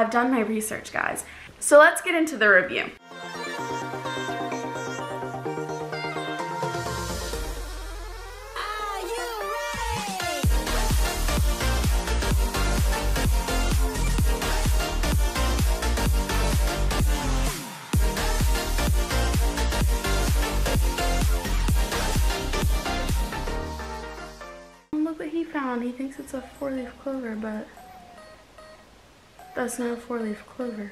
I've done my research, guys. So let's get into the review. look what he found. He thinks it's a four-leaf clover, but that's not a four-leaf clover.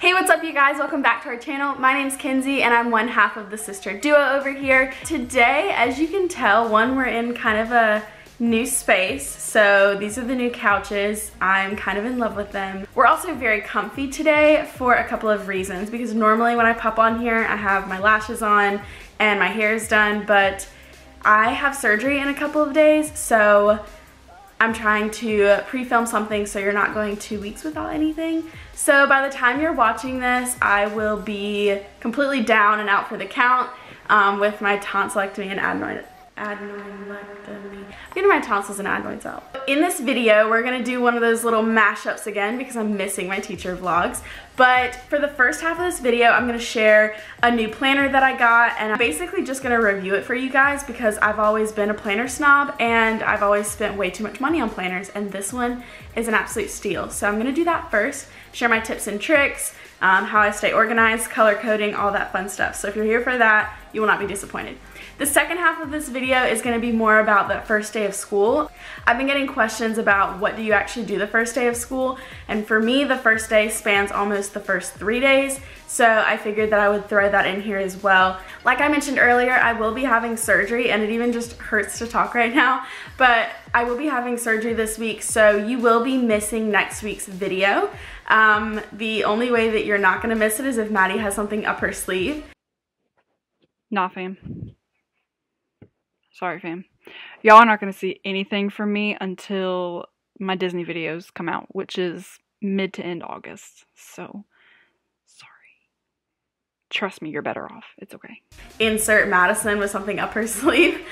Hey, what's up you guys? Welcome back to our channel. My name's Kenzie and I'm one half of the sister duo over here. Today, as you can tell, one, we're in kind of a new space. So these are the new couches. I'm kind of in love with them. We're also very comfy today for a couple of reasons because normally when I pop on here, I have my lashes on and my hair is done, but I have surgery in a couple of days, so I'm trying to pre-film something so you're not going two weeks without anything. So by the time you're watching this, I will be completely down and out for the count um, with my tonsillectomy and adenoid adenoidectomy. I'm getting my tonsils and adenoids out. In this video, we're gonna do one of those little mashups again because I'm missing my teacher vlogs. But for the first half of this video, I'm gonna share a new planner that I got and I'm basically just gonna review it for you guys because I've always been a planner snob and I've always spent way too much money on planners and this one is an absolute steal. So I'm gonna do that first, share my tips and tricks, um, how I stay organized, color coding, all that fun stuff. So if you're here for that, you will not be disappointed. The second half of this video is going to be more about the first day of school. I've been getting questions about what do you actually do the first day of school and for me the first day spans almost the first three days so I figured that I would throw that in here as well. Like I mentioned earlier I will be having surgery and it even just hurts to talk right now but I will be having surgery this week so you will be missing next week's video. Um, the only way that you're not going to miss it is if Madi has something up her sleeve. Fam. Sorry, fam. Y'all are not going to see anything from me until my Disney videos come out, which is mid to end August. So, sorry. Trust me, you're better off. It's okay. Insert Madison with something up her sleeve.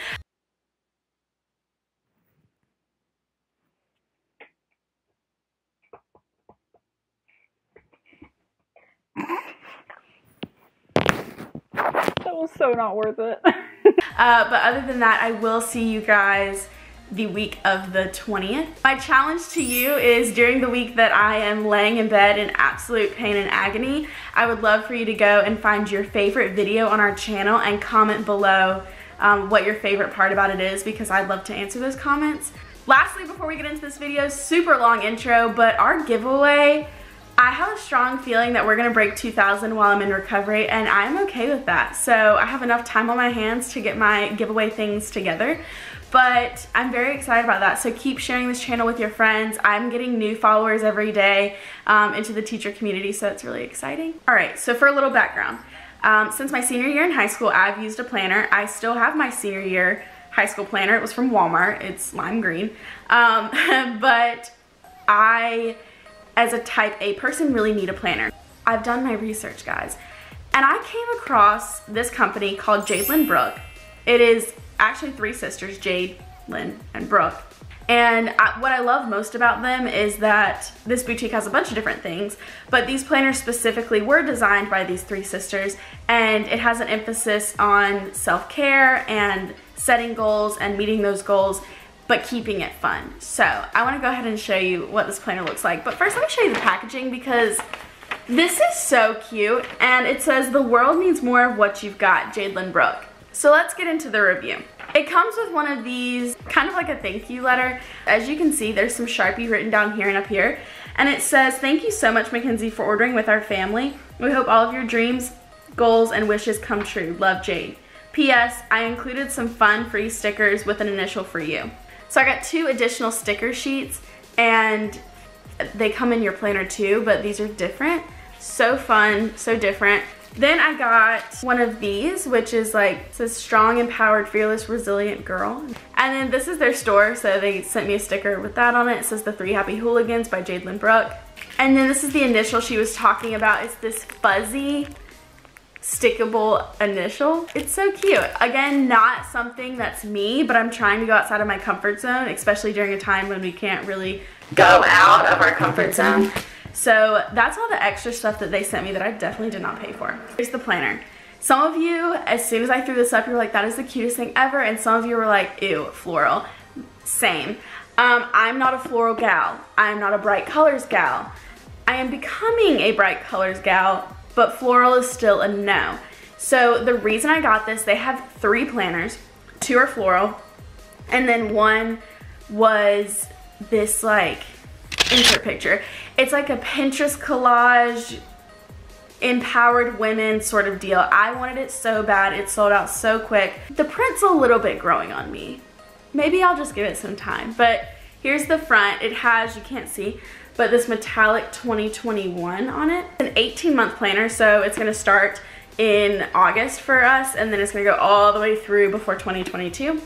That was so not worth it. uh, but other than that, I will see you guys the week of the 20th. My challenge to you is during the week that I am laying in bed in absolute pain and agony, I would love for you to go and find your favorite video on our channel and comment below um, what your favorite part about it is because I'd love to answer those comments. Lastly, before we get into this video, super long intro, but our giveaway I have a strong feeling that we're gonna break 2,000 while I'm in recovery and I'm okay with that. So I have enough time on my hands to get my giveaway things together but I'm very excited about that. So keep sharing this channel with your friends. I'm getting new followers every day um, into the teacher community, so it's really exciting. All right, so for a little background. Um, since my senior year in high school, I've used a planner. I still have my senior year high school planner. It was from Walmart. It's lime green. Um, but I as a type A person really need a planner. I've done my research, guys, and I came across this company called Jade Lynn Brooke. It is actually three sisters, Jade, Lynn, and Brooke. And I, what I love most about them is that this boutique has a bunch of different things, but these planners specifically were designed by these three sisters, and it has an emphasis on self-care and setting goals and meeting those goals but keeping it fun. So I wanna go ahead and show you what this planner looks like. But first let me show you the packaging because this is so cute and it says the world needs more of what you've got, Jade Lynn Brooke. So let's get into the review. It comes with one of these, kind of like a thank you letter. As you can see, there's some Sharpie written down here and up here. And it says, thank you so much, Makenzie, for ordering with our family. We hope all of your dreams, goals, and wishes come true. Love, Jade. P.S. I included some fun free stickers with an initial for you. So I got two additional sticker sheets and they come in your planner too, but these are different. So fun, so different. Then I got one of these, which is like, says strong, empowered, fearless, resilient girl. And then this is their store, so they sent me a sticker with that on it. It says the Three Happy Hooligans by Jade Lynn Brooke. And then this is the initial she was talking about. It's this fuzzy stickable initial. It's so cute. Again, not something that's me, but I'm trying to go outside of my comfort zone, especially during a time when we can't really go out of our comfort zone. So that's all the extra stuff that they sent me that I definitely did not pay for. Here's the planner. Some of you, as soon as I threw this up, you were like, that is the cutest thing ever. And some of you were like, ew, floral. Same. Um, I'm not a floral gal. I'm not a bright colors gal. I am becoming a bright colors gal, but floral is still a no. So the reason I got this, they have three planners. Two are floral, and then one was this like insert picture. It's like a Pinterest collage empowered women sort of deal. I wanted it so bad. It sold out so quick. The print's a little bit growing on me. Maybe I'll just give it some time. But here's the front. It has, you can't see, but this metallic 2021 on it. It's An 18 month planner, so it's gonna start in August for us and then it's gonna go all the way through before 2022.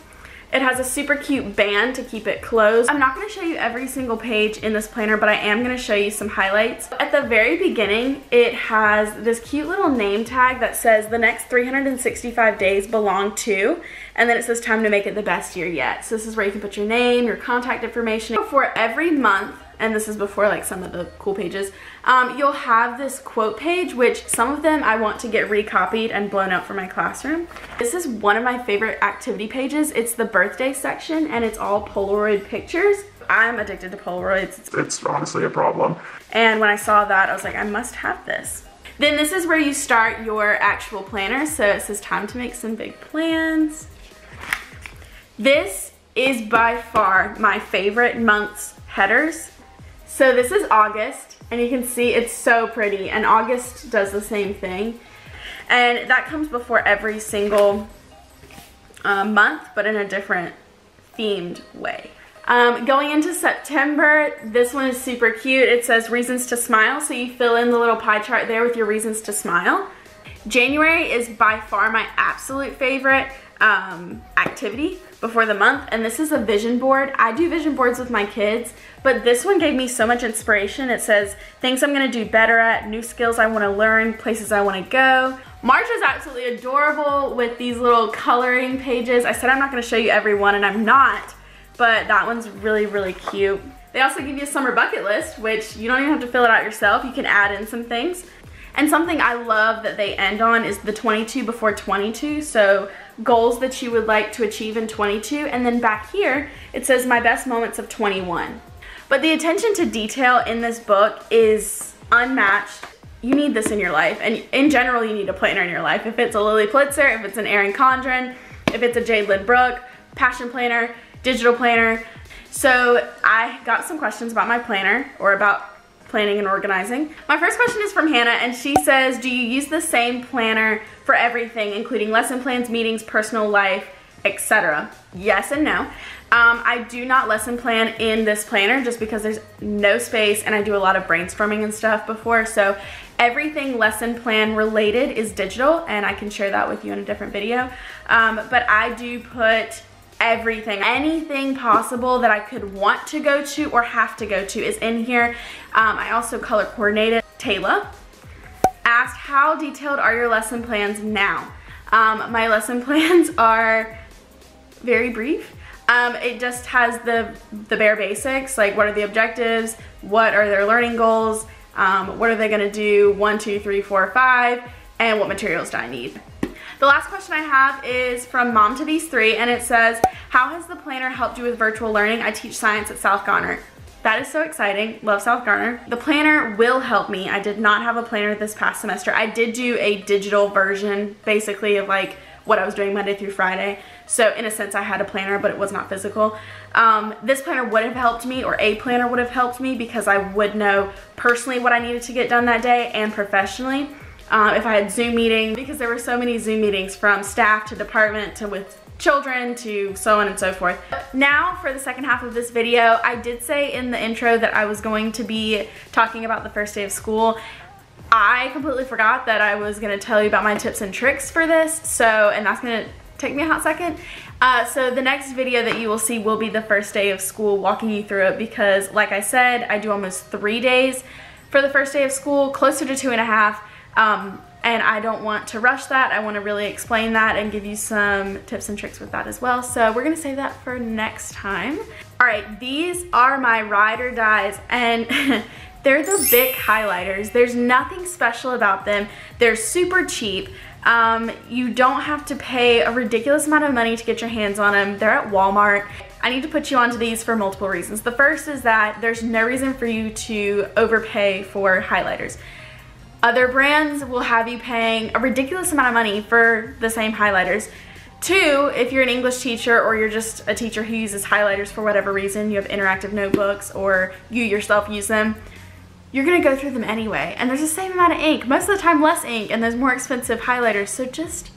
It has a super cute band to keep it closed. I'm not gonna show you every single page in this planner, but I am gonna show you some highlights. At the very beginning, it has this cute little name tag that says the next 365 days belong to, and then it says time to make it the best year yet. So this is where you can put your name, your contact information. For every month, and this is before like some of the cool pages, um, you'll have this quote page, which some of them I want to get recopied and blown up for my classroom. This is one of my favorite activity pages. It's the birthday section and it's all Polaroid pictures. I'm addicted to Polaroids. It's, it's honestly a problem. And when I saw that, I was like, I must have this. Then this is where you start your actual planner. So it says time to make some big plans. This is by far my favorite month's headers. So this is August, and you can see it's so pretty, and August does the same thing. And that comes before every single uh, month, but in a different themed way. Um, going into September, this one is super cute. It says reasons to smile, so you fill in the little pie chart there with your reasons to smile. January is by far my absolute favorite um, activity before the month and this is a vision board. I do vision boards with my kids but this one gave me so much inspiration. It says things I'm gonna do better at, new skills I wanna learn, places I wanna go. March is absolutely adorable with these little coloring pages. I said I'm not gonna show you every one and I'm not but that one's really really cute. They also give you a summer bucket list which you don't even have to fill it out yourself. You can add in some things. And something I love that they end on is the 22 before 22. So goals that you would like to achieve in 22. And then back here, it says my best moments of 21. But the attention to detail in this book is unmatched. You need this in your life. And in general, you need a planner in your life. If it's a Lilly Pulitzer, if it's an Erin Condren, if it's a Jade Lynn passion planner, digital planner. So I got some questions about my planner or about planning and organizing. My first question is from Hannah and she says, do you use the same planner for everything, including lesson plans, meetings, personal life, etc.? Yes and no. Um, I do not lesson plan in this planner just because there's no space and I do a lot of brainstorming and stuff before. So everything lesson plan related is digital and I can share that with you in a different video. Um, but I do put everything. Anything possible that I could want to go to or have to go to is in here. Um, I also color coordinated. Taylor asked, how detailed are your lesson plans now? Um, my lesson plans are very brief. Um, it just has the, the bare basics, like what are the objectives, what are their learning goals, um, what are they gonna do, one, two, three, four, five, and what materials do I need. The last question I have is from mom to these three and it says, how has the planner helped you with virtual learning? I teach science at South Garner. That is so exciting. Love South Garner. The planner will help me. I did not have a planner this past semester. I did do a digital version basically of like what I was doing Monday through Friday. So in a sense I had a planner but it was not physical. Um, this planner would have helped me or a planner would have helped me because I would know personally what I needed to get done that day and professionally uh, if I had Zoom meetings, because there were so many Zoom meetings from staff to department to with children to so on and so forth. Now for the second half of this video, I did say in the intro that I was going to be talking about the first day of school. I completely forgot that I was gonna tell you about my tips and tricks for this, so, and that's gonna take me a hot second. Uh, so the next video that you will see will be the first day of school, walking you through it because like I said, I do almost three days for the first day of school, closer to two and a half. Um, and I don't want to rush that. I want to really explain that and give you some tips and tricks with that as well. So we're going to save that for next time. All right, these are my ride or dies and they're the Bic highlighters. There's nothing special about them. They're super cheap. Um, you don't have to pay a ridiculous amount of money to get your hands on them. They're at Walmart. I need to put you onto these for multiple reasons. The first is that there's no reason for you to overpay for highlighters. Other brands will have you paying a ridiculous amount of money for the same highlighters. Two, if you're an English teacher or you're just a teacher who uses highlighters for whatever reason, you have interactive notebooks or you yourself use them, you're gonna go through them anyway. And there's the same amount of ink, most of the time less ink, and those more expensive highlighters. So just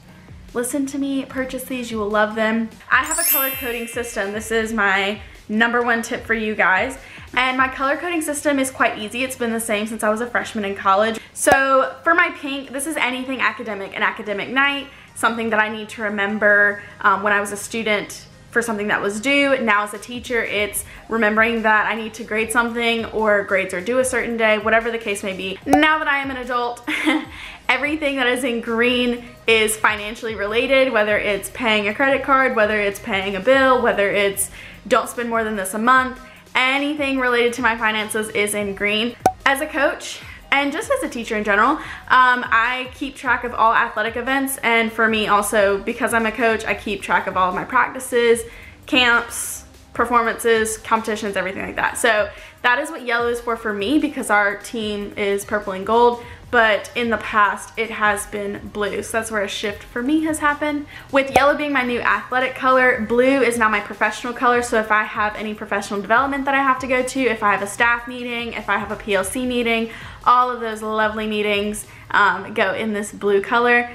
listen to me, purchase these, you will love them. I have a color coding system. This is my number one tip for you guys. And my color coding system is quite easy. It's been the same since I was a freshman in college. So for my pink, this is anything academic, an academic night, something that I need to remember um, when I was a student for something that was due. Now as a teacher, it's remembering that I need to grade something or grades are due a certain day, whatever the case may be. Now that I am an adult, everything that is in green is financially related, whether it's paying a credit card, whether it's paying a bill, whether it's don't spend more than this a month, anything related to my finances is in green. As a coach, and just as a teacher in general, um, I keep track of all athletic events and for me also because I'm a coach, I keep track of all of my practices, camps, performances, competitions, everything like that. So that is what yellow is for for me because our team is purple and gold but in the past it has been blue. So that's where a shift for me has happened. With yellow being my new athletic color, blue is now my professional color. So if I have any professional development that I have to go to, if I have a staff meeting, if I have a PLC meeting, all of those lovely meetings um, go in this blue color.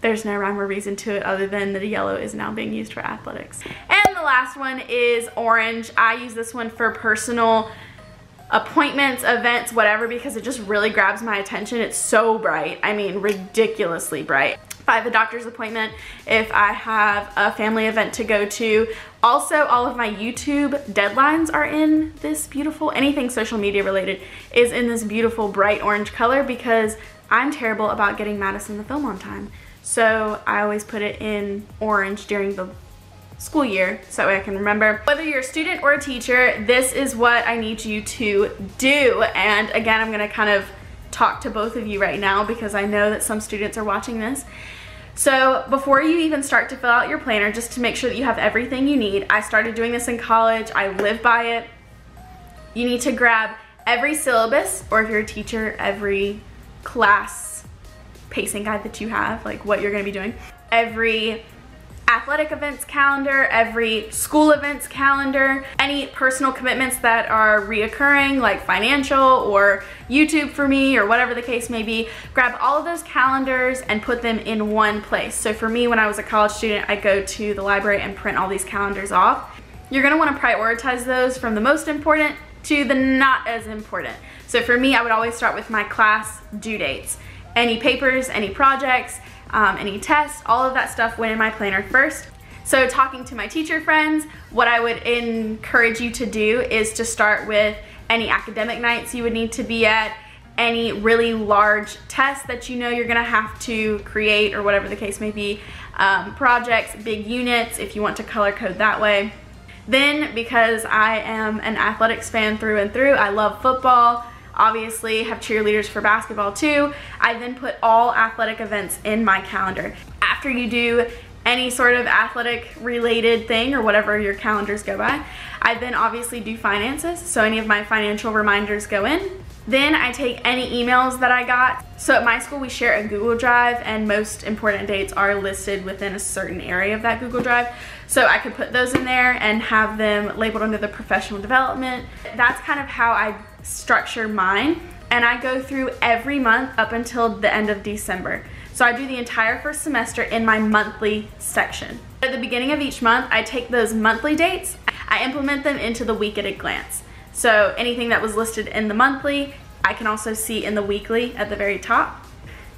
There's no rhyme or reason to it other than the yellow is now being used for athletics. And the last one is orange. I use this one for personal appointments, events, whatever, because it just really grabs my attention. It's so bright. I mean, ridiculously bright. If I have a doctor's appointment, if I have a family event to go to. Also, all of my YouTube deadlines are in this beautiful, anything social media related is in this beautiful bright orange color because I'm terrible about getting Madison the film on time. So I always put it in orange during the school year so that way I can remember. Whether you're a student or a teacher, this is what I need you to do. And again, I'm gonna kind of talk to both of you right now because I know that some students are watching this. So before you even start to fill out your planner, just to make sure that you have everything you need, I started doing this in college, I live by it. You need to grab every syllabus, or if you're a teacher, every class pacing guide that you have, like what you're gonna be doing. Every athletic events calendar, every school events calendar, any personal commitments that are reoccurring like financial or YouTube for me or whatever the case may be, grab all of those calendars and put them in one place. So for me, when I was a college student, I go to the library and print all these calendars off. You're gonna wanna prioritize those from the most important to the not as important. So for me, I would always start with my class due dates. Any papers, any projects, um, any tests, all of that stuff went in my planner first. So talking to my teacher friends, what I would encourage you to do is to start with any academic nights you would need to be at, any really large tests that you know you're gonna have to create or whatever the case may be, um, projects, big units, if you want to color code that way. Then, because I am an athletics fan through and through, I love football, obviously have cheerleaders for basketball too. I then put all athletic events in my calendar. After you do any sort of athletic related thing or whatever your calendars go by, I then obviously do finances. So any of my financial reminders go in. Then I take any emails that I got. So at my school, we share a Google Drive and most important dates are listed within a certain area of that Google Drive. So I could put those in there and have them labeled under the professional development. That's kind of how I structure mine. And I go through every month up until the end of December. So I do the entire first semester in my monthly section. At the beginning of each month, I take those monthly dates, I implement them into the week at a glance. So anything that was listed in the monthly, I can also see in the weekly at the very top.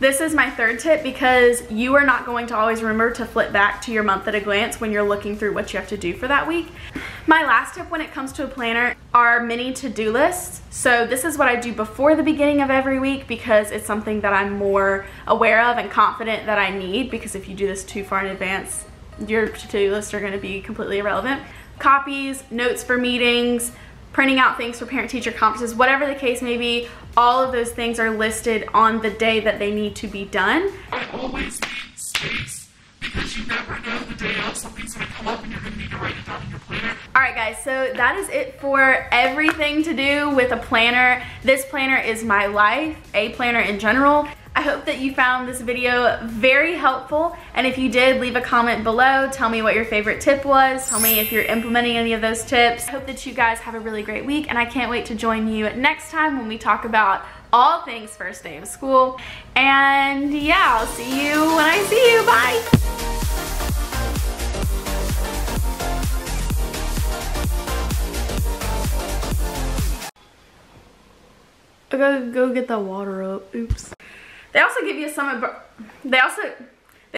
This is my third tip because you are not going to always remember to flip back to your month at a glance when you're looking through what you have to do for that week. My last tip when it comes to a planner are mini to-do lists. So this is what I do before the beginning of every week because it's something that I'm more aware of and confident that I need because if you do this too far in advance, your to-do lists are gonna be completely irrelevant. copies, notes for meetings, printing out things for parent-teacher conferences, whatever the case may be, all of those things are listed on the day that they need to be done. I always need space because you never know the day of something's gonna come up and you're gonna need to write it down in your planner. Alright guys, so that is it for everything to do with a planner. This planner is my life, a planner in general. I hope that you found this video very helpful and if you did, leave a comment below. Tell me what your favorite tip was. Tell me if you're implementing any of those tips. I hope that you guys have a really great week and I can't wait to join you next time when we talk about all things first day of school. And yeah, I'll see you when I see you. Bye! I gotta go get that water up. Oops. They also give you some. They also